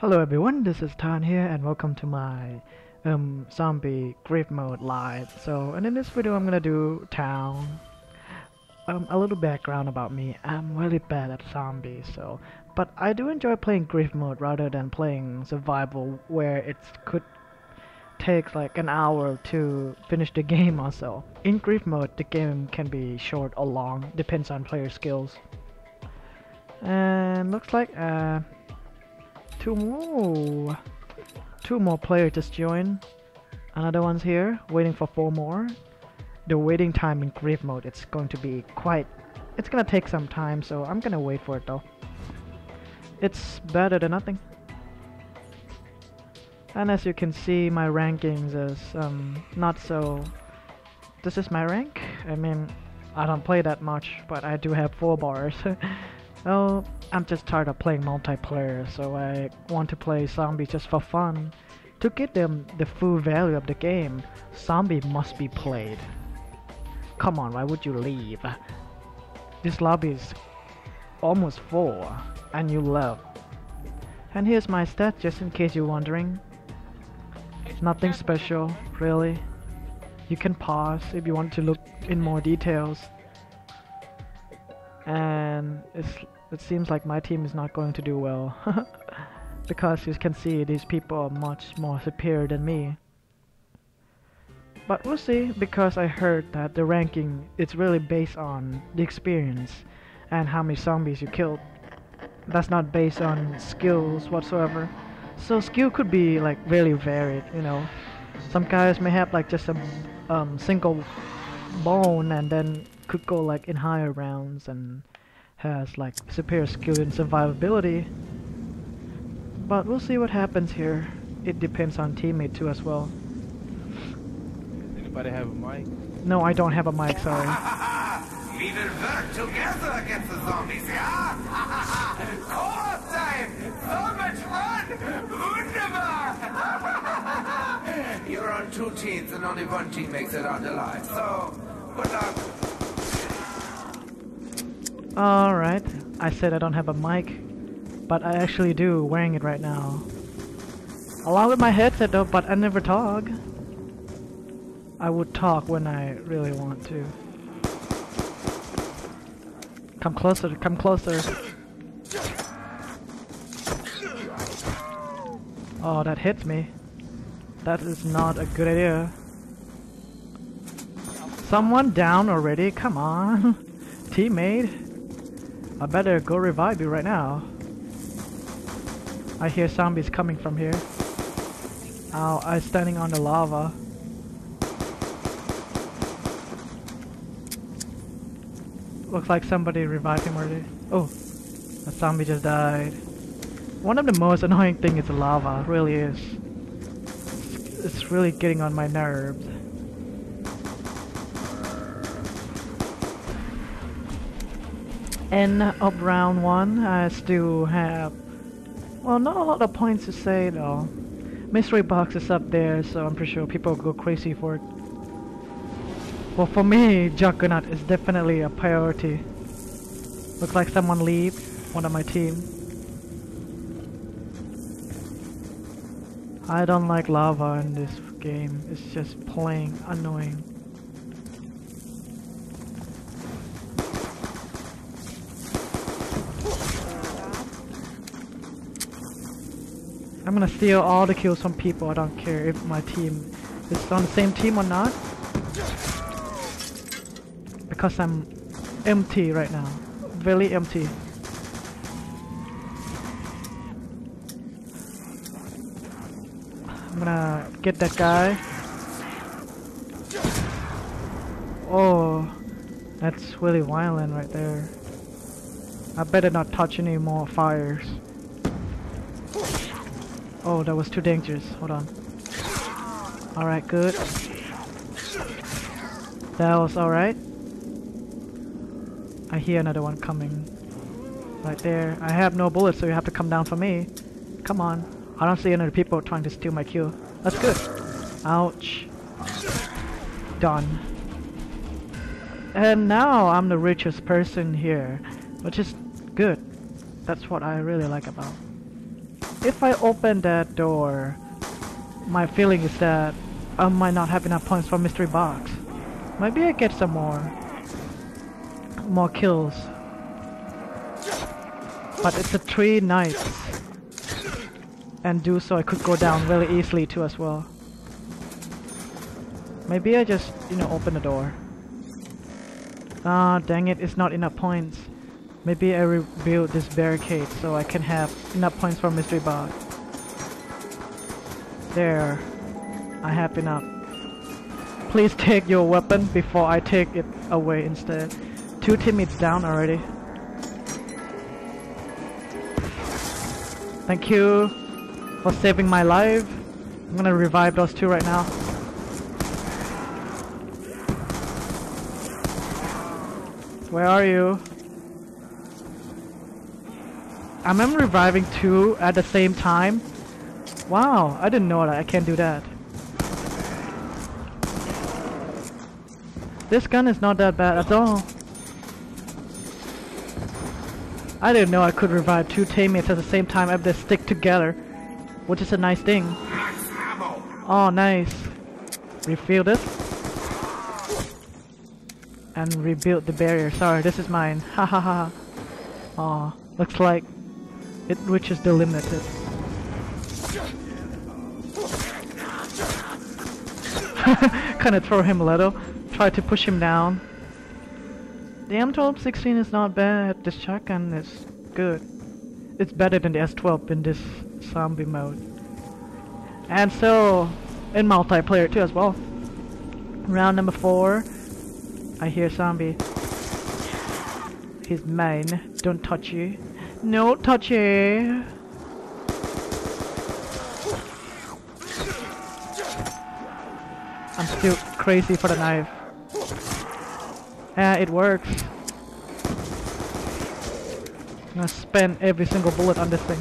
Hello everyone, this is Tan here and welcome to my um, zombie grief mode live. So, and in this video I'm gonna do town. Um, a little background about me, I'm really bad at zombies, so, but I do enjoy playing grief mode rather than playing survival where it could take like an hour to finish the game or so. In grief mode the game can be short or long, depends on player skills. And looks like uh, Two more. Two more players just joined. Another one's here, waiting for four more. The waiting time in grief mode, it's going to be quite... It's gonna take some time, so I'm gonna wait for it though. It's better than nothing. And as you can see, my rankings is um, not so... This is my rank. I mean, I don't play that much, but I do have four bars. Well, I'm just tired of playing multiplayer, so I want to play zombies just for fun. To get them the full value of the game, zombie must be played. Come on, why would you leave? This lobby is almost full, and you love. And here's my stats, just in case you're wondering. Nothing special, really. You can pause if you want to look in more details. And it's it seems like my team is not going to do well. because you can see these people are much more superior than me. But we'll see, because I heard that the ranking is really based on the experience and how many zombies you killed. That's not based on skills whatsoever. So skill could be like really varied, you know. Some guys may have like just a um, single bone and then could go like in higher rounds and has like superior skill and survivability. But we'll see what happens here. It depends on teammate too as well. Anybody have a mic? No, I don't have a mic, sorry. we will work together against the zombies, yeah? Co-op time! So much fun! Wunderbar! You're on two teams and only one team makes it out alive, so good luck. Alright, I said I don't have a mic, but I actually do, wearing it right now. Along with my headset though, but I never talk. I would talk when I really want to. Come closer, come closer. Oh, that hits me. That is not a good idea. Someone down already? Come on. Teammate. I better go revive you right now. I hear zombies coming from here. Ow, I'm standing on the lava. Looks like somebody revived him already. Oh, a zombie just died. One of the most annoying things is the lava, really is. It's really getting on my nerves. End of round one. I still have, well, not a lot of points to say though. Mystery box is up there, so I'm pretty sure people go crazy for it. Well, for me, Juggernaut is definitely a priority. Looks like someone leave, one of my team. I don't like lava in this game. It's just plain annoying. I'm gonna steal all the kills from people. I don't care if my team is on the same team or not. Because I'm empty right now. Very empty. I'm gonna get that guy. Oh, that's really violent right there. I better not touch any more fires. Oh, that was too dangerous. Hold on. Alright, good. That was alright. I hear another one coming. Right there. I have no bullets, so you have to come down for me. Come on. I don't see any people trying to steal my kill. That's good. Ouch. Done. And now I'm the richest person here, which is good. That's what I really like about if I open that door, my feeling is that I might not have enough points for mystery box. Maybe I get some more, more kills. But it's a three nights, and do so I could go down really easily too as well. Maybe I just, you know, open the door. Ah, dang it, it's not enough points. Maybe I rebuild this barricade so I can have enough points for mystery box. There. I have enough. Please take your weapon before I take it away instead. Two teammates down already. Thank you for saving my life. I'm gonna revive those two right now. Where are you? I am reviving two at the same time? Wow, I didn't know that I can't do that. This gun is not that bad at all. I didn't know I could revive two teammates at the same time if they stick together, which is a nice thing. Oh, nice. Refill this. And rebuild the barrier. Sorry, this is mine. Ha ha ha. Oh, looks like it reaches the limited. Kinda throw him a little. Try to push him down. The M1216 is not bad. This shotgun is good. It's better than the S12 in this zombie mode. And so, in multiplayer too as well. Round number 4. I hear zombie. He's mine. Don't touch you. No touch you. I'm still crazy for the knife. Yeah, it works. I'm gonna spend every single bullet on this thing.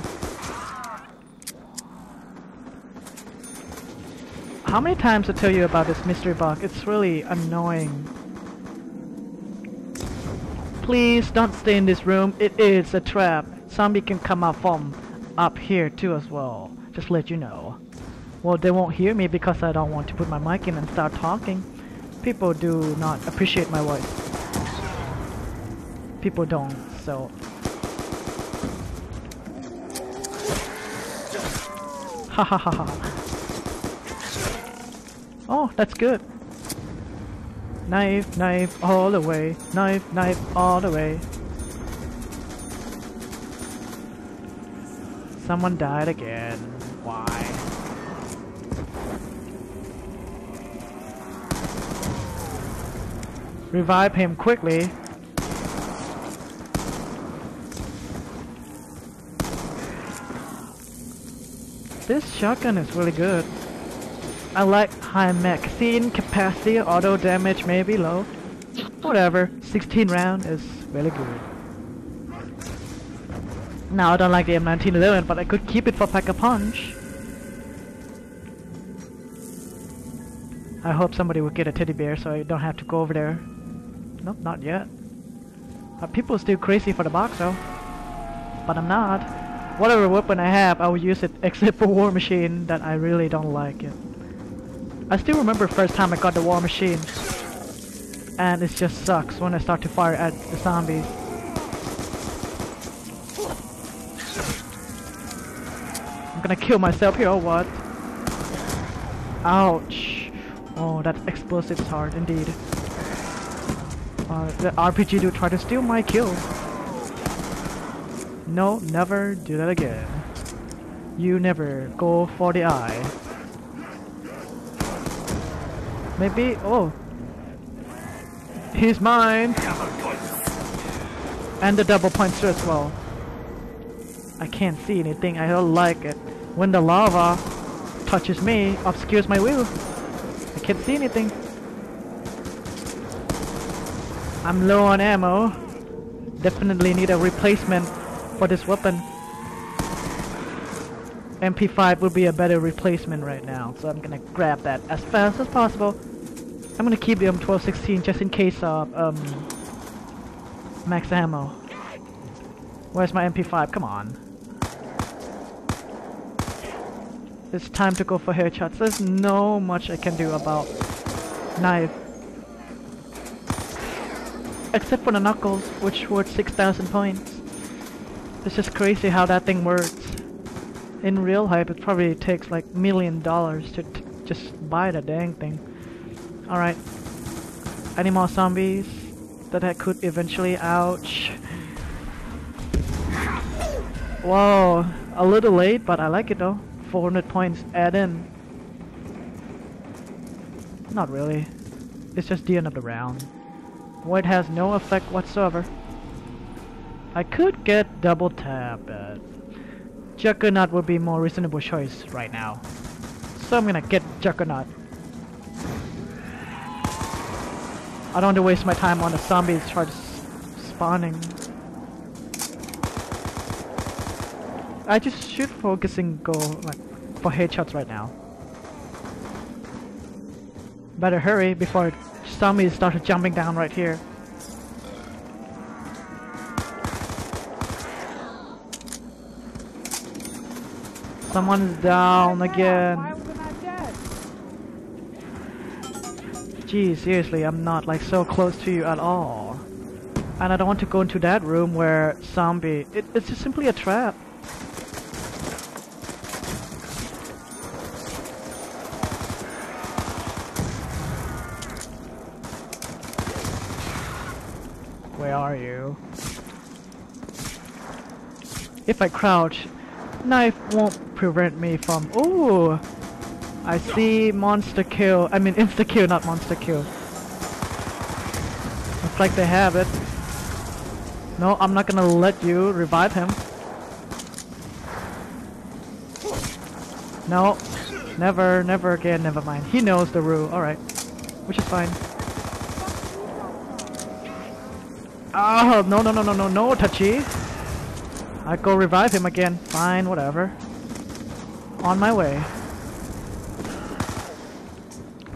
How many times I tell you about this mystery box? It's really annoying. Please don't stay in this room. It is a trap. Zombie can come out from up here too as well. Just let you know. Well, they won't hear me because I don't want to put my mic in and start talking. People do not appreciate my voice. People don't, so... Ha ha ha ha. Oh, that's good. Knife, knife, all the way. Knife, knife, all the way. Someone died again. Why? Revive him quickly. This shotgun is really good. I like high magazine capacity, auto damage may be low. Whatever, 16 round is really good. Now I don't like the M1911, but I could keep it for Pack-a-Punch. I hope somebody will get a teddy bear so I don't have to go over there. Nope, not yet. But people are still crazy for the box though. But I'm not. Whatever weapon I have, I will use it except for War Machine that I really don't like it. I still remember first time I got the War Machine. And it just sucks when I start to fire at the zombies. Gonna kill myself here or what? Ouch. Oh, that explosive is hard indeed. Uh, the RPG do try to steal my kill. No, never do that again. You never go for the eye. Maybe, oh. He's mine! And the double puncher as well. I can't see anything, I don't like it. When the lava touches me, obscures my view. I can't see anything. I'm low on ammo. Definitely need a replacement for this weapon. MP5 would be a better replacement right now, so I'm gonna grab that as fast as possible. I'm gonna keep the M1216 just in case of um, max ammo. Where's my MP5? Come on. It's time to go for headshots. There's no much I can do about knife. Except for the knuckles, which worth 6,000 points. It's just crazy how that thing works. In real life, it probably takes like million dollars to just buy the dang thing. Alright. Any more zombies that I could eventually... Ouch. Whoa, a little late, but I like it though. 400 points add in. Not really. It's just the end of the round. Void has no effect whatsoever. I could get double tap, but Juggernaut would be more reasonable choice right now. So I'm gonna get Juggernaut. I don't want to waste my time on the zombies trying to spawning. I just should focus and go like for headshots right now. Better hurry before zombies start jumping down right here. Someone's down again. Gee, seriously, I'm not like so close to you at all. And I don't want to go into that room where zombie... It, it's just simply a trap. Where are you? If I crouch, knife won't prevent me from... Ooh! I see monster kill. I mean insta kill, not monster kill. Looks like they have it. No, I'm not gonna let you revive him. No, never, never again, never mind. He knows the rule, alright. Which is fine. Oh, no, no, no, no, no, no, Touchy. I go revive him again. Fine, whatever. On my way.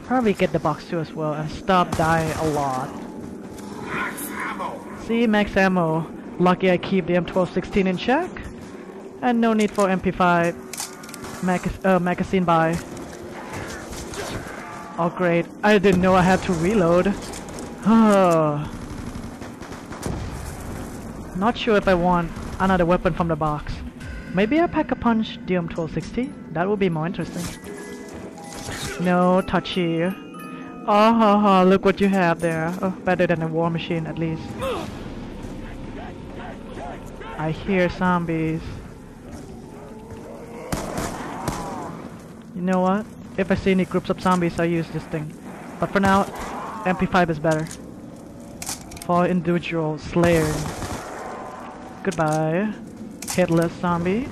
Probably get the box too as well and stop dying a lot. Max ammo. See, max ammo. Lucky I keep the M1216 in check. And no need for MP5 mag uh, magazine buy. Oh great, I didn't know I had to reload. Not sure if I want another weapon from the box. Maybe I pack a punch the M1216? That would be more interesting. No, touchy. Oh, ho, ho, look what you have there. Oh, better than a war machine at least. I hear zombies. You know what? If I see any groups of zombies, I use this thing. But for now, MP5 is better. For individual slayer. Goodbye. Headless zombie.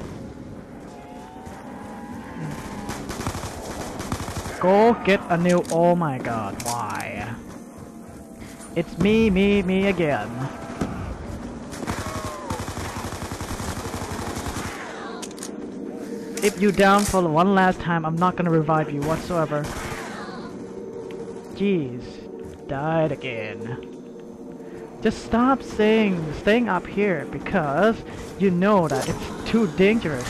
Go get a new... Oh my god, why? It's me, me, me again. If you down for one last time, I'm not gonna revive you whatsoever. Jeez. Died again. Just stop saying, staying up here because you know that it's too dangerous.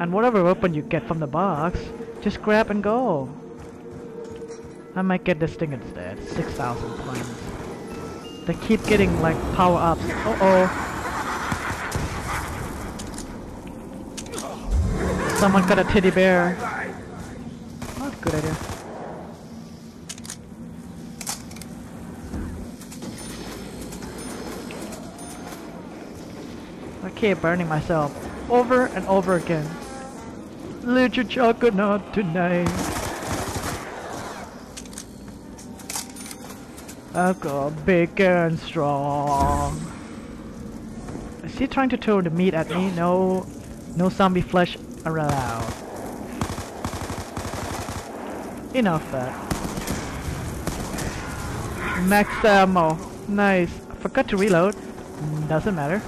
And whatever weapon you get from the box, just grab and go. I might get this thing instead. 6,000 points. They keep getting like power ups. Uh oh. Someone got a teddy bear. Oh, good idea. Keep burning myself over and over again. Let chocolate tonight. I've got big and strong. Is he trying to throw the meat at me? No, no zombie flesh allowed. Enough that. Max ammo. Nice. I forgot to reload. Doesn't matter.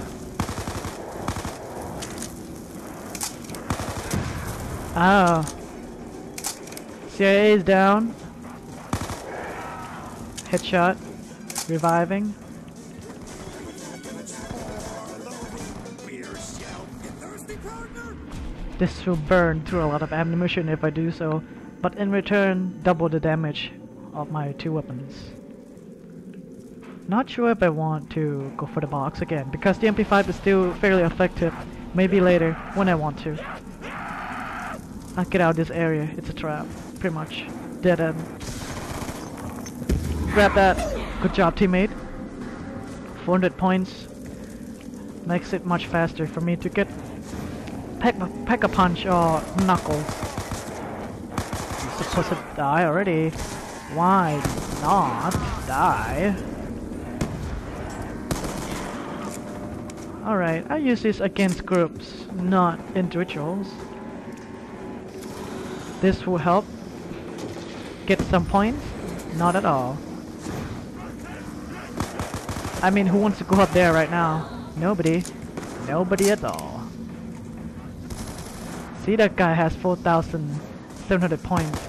Oh. CIA is down. Headshot. Reviving. This will burn through a lot of ammunition if I do so, but in return, double the damage of my two weapons. Not sure if I want to go for the box again, because the MP5 is still fairly effective. Maybe later, when I want to. I'll get out of this area, it's a trap, pretty much. Dead end. Grab that. Good job, teammate. 400 points. Makes it much faster for me to get pack, a punch or knuckle. You're supposed to die already. Why not die? Alright, I use this against groups, not individuals. This will help get some points? Not at all. I mean, who wants to go up there right now? Nobody. Nobody at all. See, that guy has 4,700 points.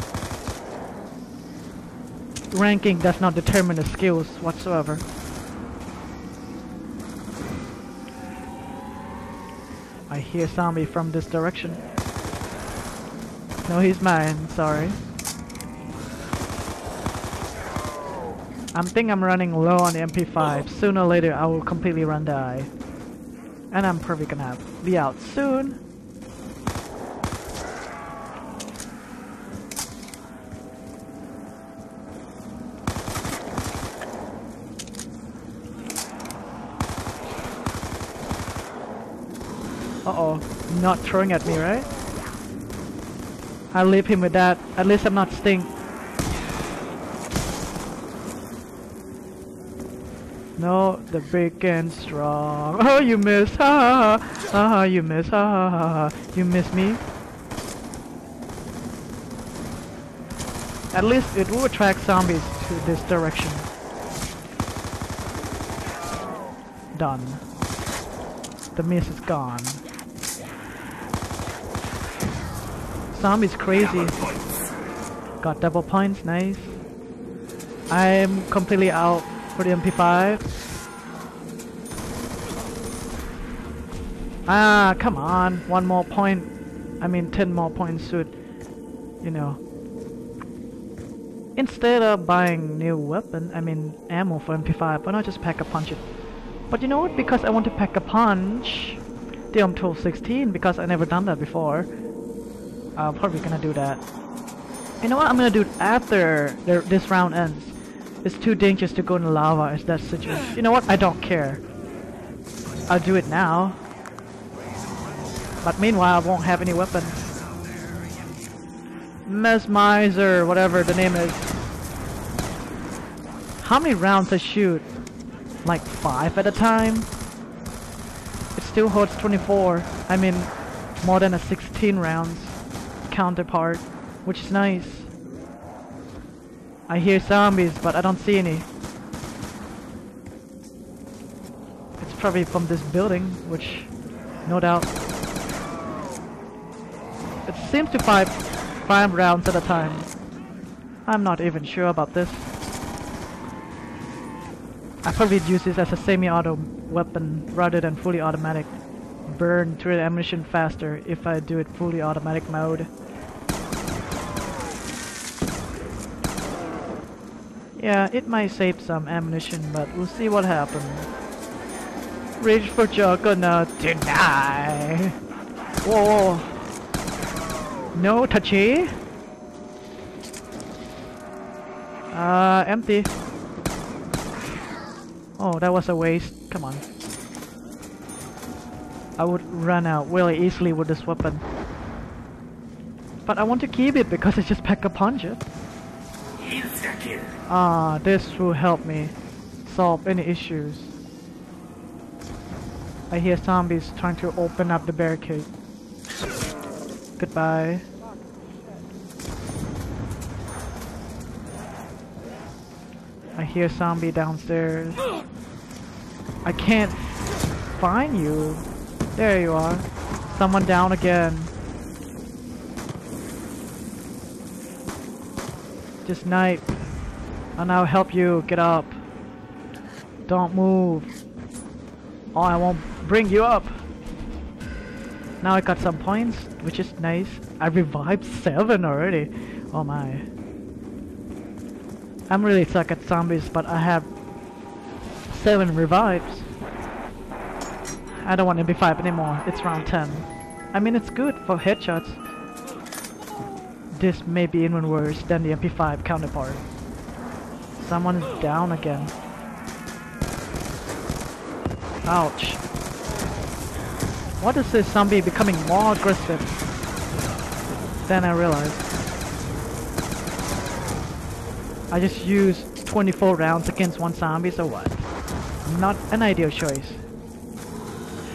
Ranking does not determine the skills whatsoever. I hear zombie from this direction. No, he's mine, sorry. I'm think I'm running low on the MP5. Sooner or later I will completely run die. And I'm probably gonna be out soon. Uh-oh, not throwing at me, right? I'll leave him with that. At least I'm not stink. No, the big and strong. Oh, you miss. Ha Ha ha ha. ha, you miss. Ha ha ha ha. You miss me. At least it will attract zombies to this direction. Done. The miss is gone. Zombies crazy. Got double points, nice. I'm completely out for the MP5. Ah, come on. One more point. I mean, 10 more points should, you know. Instead of buying new weapon, I mean ammo for MP5, why not just pack a punch it? But you know what? Because I want to pack a punch the M1216 because I never done that before. Uh, I'm probably gonna do that. You know what? I'm gonna do after the, this round ends. It's too dangerous to go in the lava in that situation. You know what? I don't care. I'll do it now. But meanwhile, I won't have any weapons. Mesmerizer, whatever the name is. How many rounds I shoot? Like 5 at a time? It still holds 24. I mean, more than a 16 rounds counterpart, which is nice. I hear zombies, but I don't see any. It's probably from this building, which, no doubt. It seems to fire five rounds at a time. I'm not even sure about this. I probably use this as a semi-auto weapon rather than fully automatic. Burn through the ammunition faster if I do it fully automatic mode. Yeah, it might save some ammunition, but we'll see what happens. Reach for Juggernaut die! Whoa! No touchy! Uh, empty. Oh, that was a waste. Come on. I would run out really easily with this weapon. But I want to keep it because it's just pack a punch it. Ah, this will help me solve any issues. I hear zombies trying to open up the barricade. Goodbye. I hear zombie downstairs. I can't find you. There you are. Someone down again. Just night. I'll help you get up. Don't move. Oh, I won't bring you up. Now I got some points, which is nice. I revived 7 already. Oh my. I'm really suck at zombies, but I have 7 revives. I don't want MP5 anymore. It's round 10. I mean, it's good for headshots. This may be even worse than the MP5 counterpart. Someone is down again. Ouch. What is this zombie becoming more aggressive? Then I realized. I just used 24 rounds against one zombie, so what? Not an ideal choice.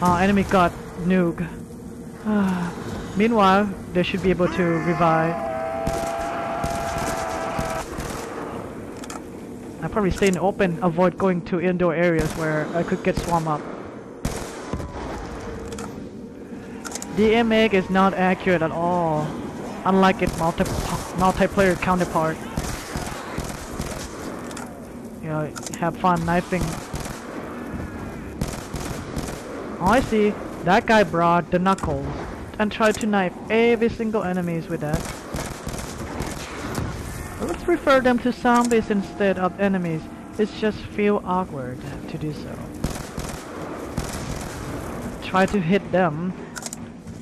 Oh, enemy got nuke. Meanwhile, they should be able to revive. Probably stay in the open, avoid going to indoor areas where I could get swarmed up. The MX is not accurate at all, unlike its multi multiplayer counterpart. You know, have fun knifing. Oh, I see. That guy brought the knuckles and tried to knife every single enemies with that. Let's refer them to zombies instead of enemies. It just feel awkward to do so. Try to hit them.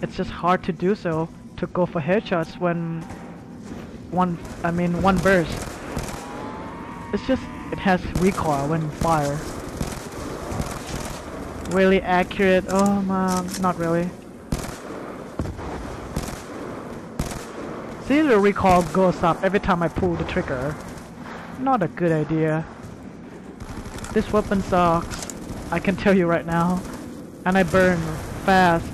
It's just hard to do so to go for headshots when one I mean one burst. It's just it has recoil when fire. Really accurate? Oh man not really see the recoil goes up every time I pull the trigger not a good idea this weapon sucks I can tell you right now and I burn fast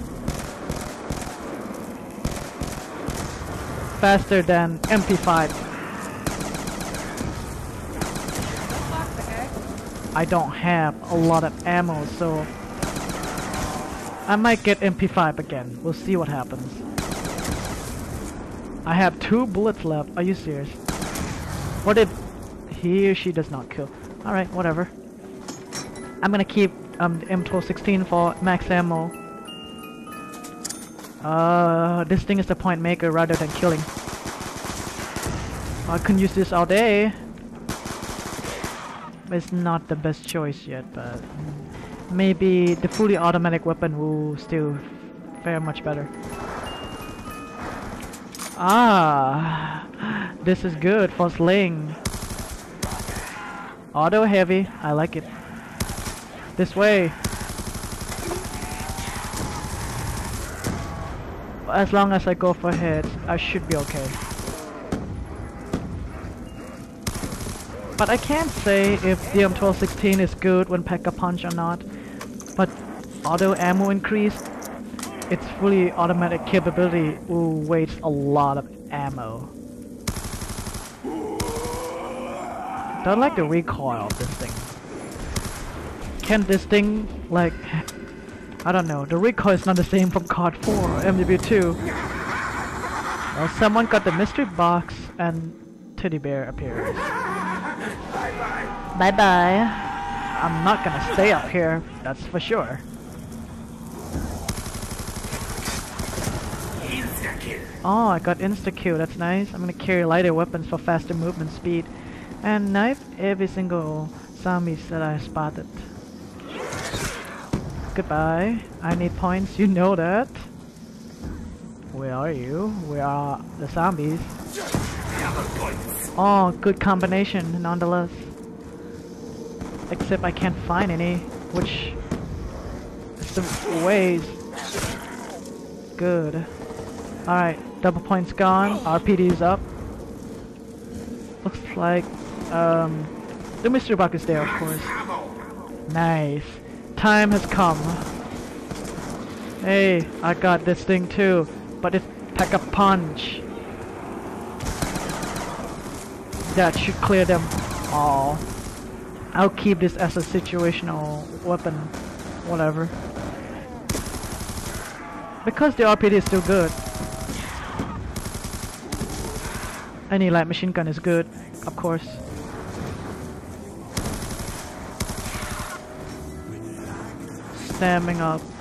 faster than MP5. I don't have a lot of ammo, so I might get MP5 again. We'll see what happens. I have two bullets left. Are you serious? What if he or she does not kill? Alright, whatever. I'm gonna keep um, the M1216 for max ammo. Uh, this thing is the point maker rather than killing. I can use this all day. It's not the best choice yet, but maybe the fully automatic weapon will still fare much better. Ah, this is good for sling. Auto heavy, I like it. This way. as long as I go for hits, I should be okay. But I can't say if the M1216 is good when Pack-a-Punch or not. But auto ammo increase, its fully automatic capability will waste a lot of ammo. Don't like the recoil of this thing. Can this thing, like, I don't know. The recoil is not the same from COD 4 or MW2. Well, someone got the mystery box and teddy bear appears. Bye bye. I'm not gonna stay up here, that's for sure. Oh, I got insta-kill, that's nice. I'm gonna carry lighter weapons for faster movement speed. And knife every single zombies that I spotted. Goodbye. I need points, you know that. Where are you? Where are the zombies? Oh, good combination, nonetheless. Except I can't find any, which is the ways. Good. Alright, double points gone, RPD's up. Looks like, um, the mystery box is there, of course. Nice time has come. Hey, I got this thing too, but it's Pack-a-Punch. That should clear them all. I'll keep this as a situational weapon, whatever. Because the RPD is still good. Any light machine gun is good, of course. Stamming up.